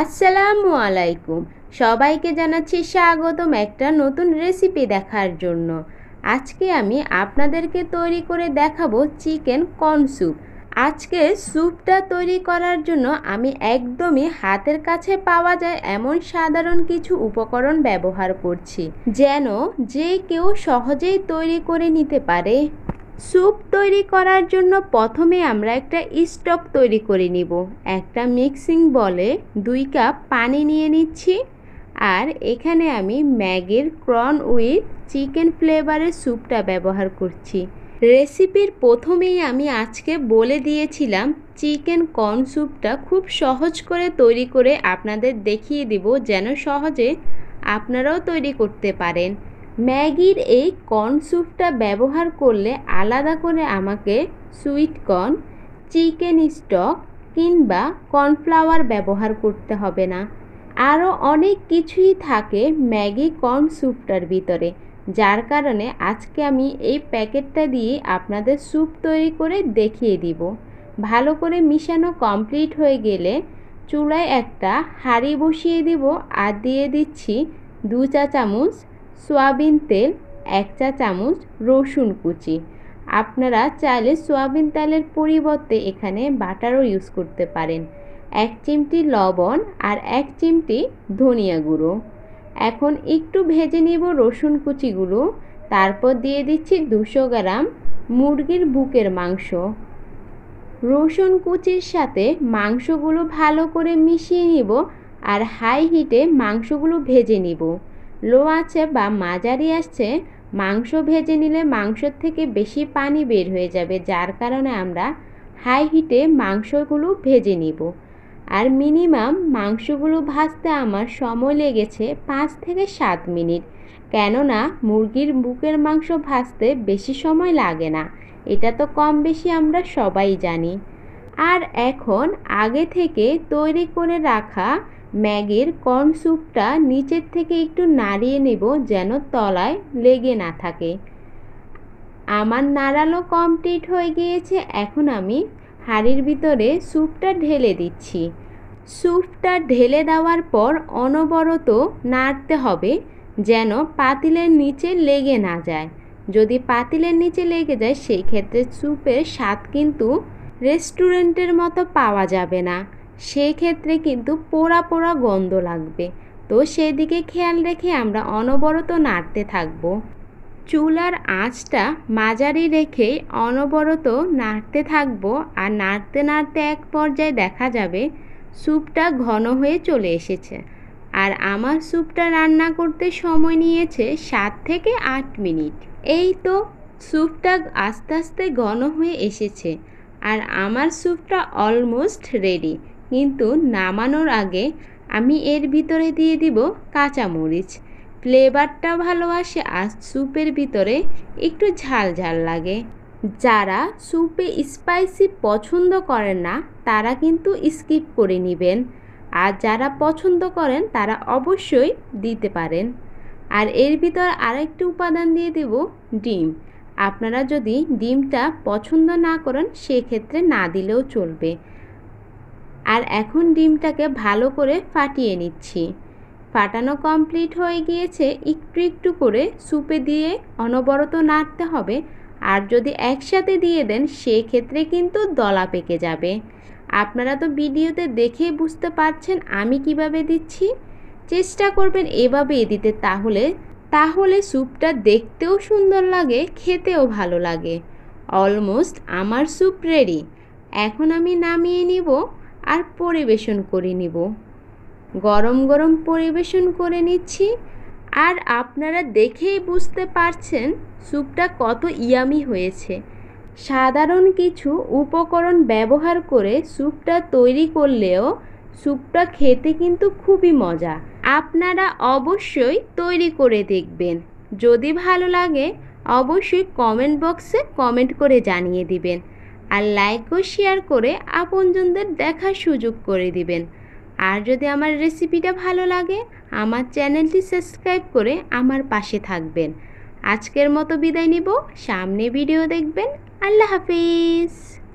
আসসালামু আলাইকুম। সবাইকে জানাচ্ছি স্বাগতম একটা নতুন রেসিপি দেখার জন্য। আজকে আমি আপনাদেরকে তৈরি করে দেখাবো চিকেন কর্ন স্যুপ। আজকে স্যুপটা তৈরি করার জন্য আমি একদমই হাতের কাছে পাওয়া যায় এমন সাধারণ কিছু উপকরণ ব্যবহার করছি, যেন যে কেউ সহজেই তৈরি করে নিতে পারে। স্যুপ তৈরি করার জন্য প্রথমে আমরা একটা স্টক তৈরি করে নিব। একটা মিক্সিং বলে দুই কাপ পানি নিয়ে নিচ্ছি। আর এখানে আমি ম্যাগির ক্রন উইথ চিকেন ফ্লেভারের স্যুপটা ব্যবহার করছি। রেসিপির প্রথমেই আমি আজকে বলে দিয়েছিলাম, চিকেন কর্ন স্যুপটা খুব সহজ করে তৈরি করে আপনাদের দেখিয়ে দিব, যেন সহজে আপনারাও তৈরি করতে পারেন। ম্যাগির এই কর্ন স্যুপটা ব্যবহার করলে আলাদা করে আমাকে সুইট কর্ন, চিকেন স্টক কিংবা কর্নফ্লাওয়ার ব্যবহার করতে হবে না। আরও অনেক কিছুই থাকে ম্যাগি কর্ন স্যুপটার ভিতরে, যার কারণে আজকে আমি এই প্যাকেটটা দিয়ে আপনাদের স্যুপ তৈরি করে দেখিয়ে দিব। ভালো করে মিশানো কমপ্লিট হয়ে গেলে চুলায় একটা হাঁড়ি বসিয়ে দিব আর দিয়ে দিচ্ছি দু চা চামচ সয়াবিন তেল, এক চা চামচ রসুন কুচি। আপনারা চাইলে সয়াবিন তেলের পরিবর্তে এখানে বাটারও ইউজ করতে পারেন। এক চিমটি লবণ আর এক চিমটি ধনিয়া গুঁড়ো। এখন একটু ভেজে নিব রসুন কুচিগুলো। তারপর দিয়ে দিচ্ছি দুশো গ্রাম মুরগির বুকের মাংস। রসুন কুচির সাথে মাংসগুলো ভালো করে মিশিয়ে নিব আর হাই হিটে মাংসগুলো ভেজে নিব। লো আছে বা মাঝারি আসছে, মাংস ভেজে নিলে মাংসর থেকে বেশি পানি বের হয়ে যাবে, যার কারণে আমরা হাই হিটে মাংসগুলো ভেজে নিব। আর মিনিমাম মাংসগুলো ভাজতে আমার সময় লেগেছে পাঁচ থেকে সাত মিনিট। কেননা মুরগির বুকের মাংস ভাজতে বেশি সময় লাগে না। এটা তো কম বেশি আমরা সবাই জানি। আর এখন আগে থেকে তৈরি করে রাখা ম্যাগির কর্ন স্যুপটা নিচের থেকে একটু নাড়িয়ে নেব যেন তলায় লেগে না থাকে। আমার নাড়ালো কমপ্লিট হয়ে গিয়েছে, এখন আমি হাঁড়ির ভিতরে স্যুপটা ঢেলে দিচ্ছি। স্যুপটা ঢেলে দেওয়ার পর অনবরত নাড়তে হবে যেন পাতিলের নিচে লেগে না যায়। যদি পাতিলের নিচে লেগে যায়, সেই ক্ষেত্রে স্যুপের স্বাদ কিন্তু রেস্টুরেন্টের মতো পাওয়া যাবে না। সেক্ষেত্রে কিন্তু পোড়া পোড়া গন্ধ লাগবে। তো সেদিকে খেয়াল রেখে আমরা অনবরত নাড়তে থাকব। চুলার আঁচটা মাঝারি রেখে অনবরত নাড়তে থাকব আর নাড়তে নাড়তে এক পর্যায়ে দেখা যাবে স্যুপটা ঘন হয়ে চলে এসেছে। আর আমার স্যুপটা রান্না করতে সময় নিয়েছে সাত থেকে আট মিনিট। এই তো স্যুপটা আস্তে আস্তে ঘন হয়ে এসেছে। আর আমার স্যুপটা অলমোস্ট রেডি। কিন্তু নামানোর আগে আমি এর ভিতরে দিয়ে দিব কাঁচামরিচ। ফ্লেভারটা ভালো আসে আর স্যুপের ভিতরে একটু ঝাল ঝাল লাগে। যারা স্যুপে স্পাইসি পছন্দ করেন না, তারা কিন্তু স্কিপ করে নেবেন। আর যারা পছন্দ করেন, তারা অবশ্যই দিতে পারেন। আর এর ভিতর আরেকটি উপাদান দিয়ে দেব ডিম। আপনারা যদি ডিমটা পছন্দ না করেন, সেক্ষেত্রে না দিলেও চলবে। আর এখন ডিমটাকে ভালো করে ফাটিয়ে নিচ্ছি। ফাটানো কমপ্লিট হয়ে গিয়েছে, একটু একটু করে সুপে দিয়ে অনবরত নাড়তে হবে। আর যদি একসাথে দিয়ে দেন, সেক্ষেত্রে কিন্তু দলা পেকে যাবে। আপনারা তো ভিডিওতে দেখেই বুঝতে পারছেন আমি কীভাবে দিচ্ছি। চেষ্টা করবেন এভাবেই দিতে, তাহলে তাহলে স্যুপটা দেখতেও সুন্দর লাগে, খেতেও ভালো লাগে। অলমোস্ট আমার স্যুপ রেডি। এখন আমি নামিয়ে নিব আর পরিবেশন করে নিব। গরম গরম পরিবেশন করে নিচ্ছি। আর আপনারা দেখেই বুঝতে পারছেন স্যুপটা কত ইয়ামি হয়েছে। সাধারণ কিছু উপকরণ ব্যবহার করে স্যুপটা তৈরি করলেও স্যুপটা খেতে কিন্তু খুবই মজা। আপনারা অবশ্যই তৈরি করে দেখবেন। যদি ভালো লাগে, অবশ্যই কমেন্ট বক্সে কমেন্ট করে জানিয়ে দিবেন। আর লাইক ও শেয়ার করে আপনজনদের দেখার সুযোগ করে দিবেন। আর যদি আমার রেসিপিটা ভালো লাগে, আমার চ্যানেলটি সাবস্ক্রাইব করে আমার পাশে থাকবেন। আজকের মতো বিদায় নিব, সামনে ভিডিও দেখবেন। আল্লাহ হাফিজ!